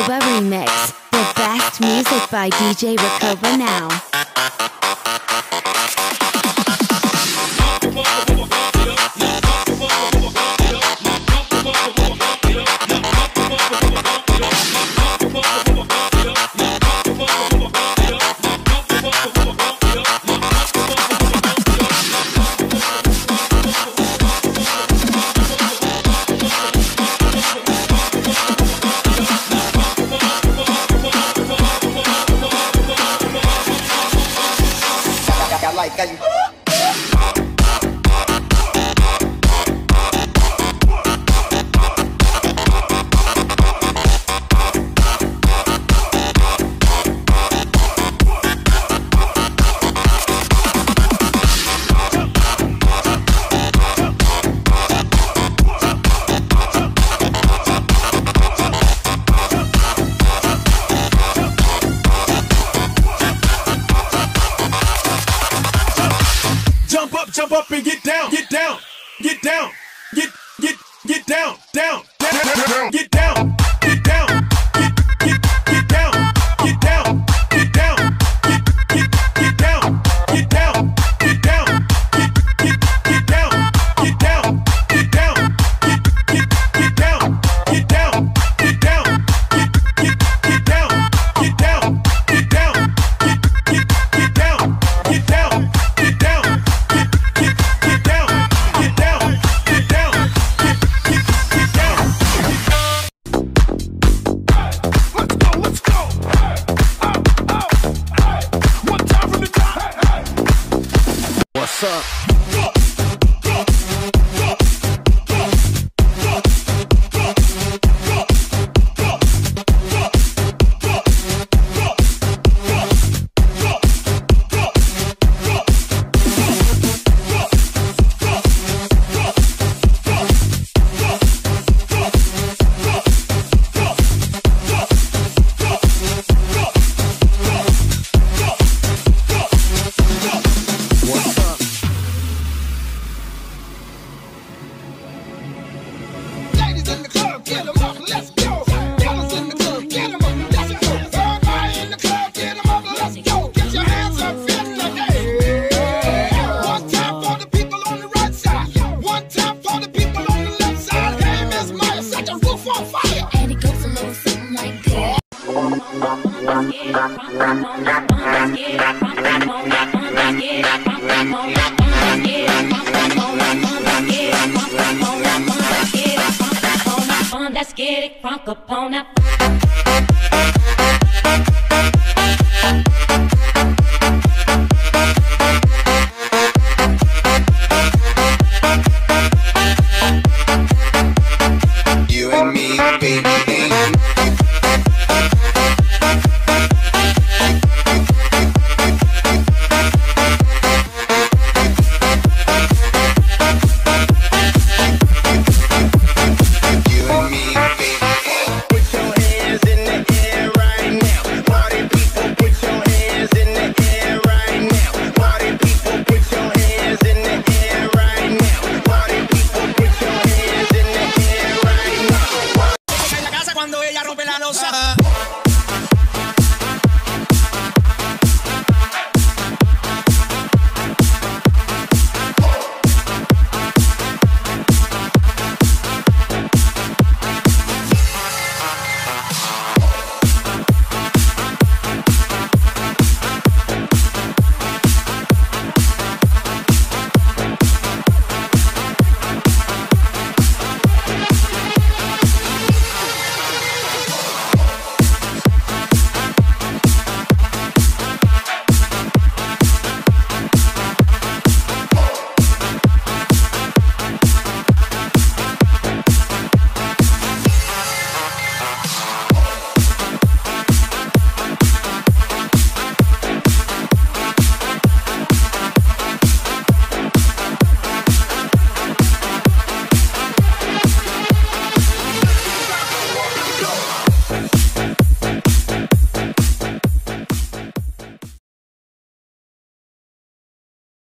Recoba Remix. The best music by DJ Recoba now. calle. Step up and get down, get down, get down, get get get down, down, down, down, down. get up. Let's get it crunk up on that.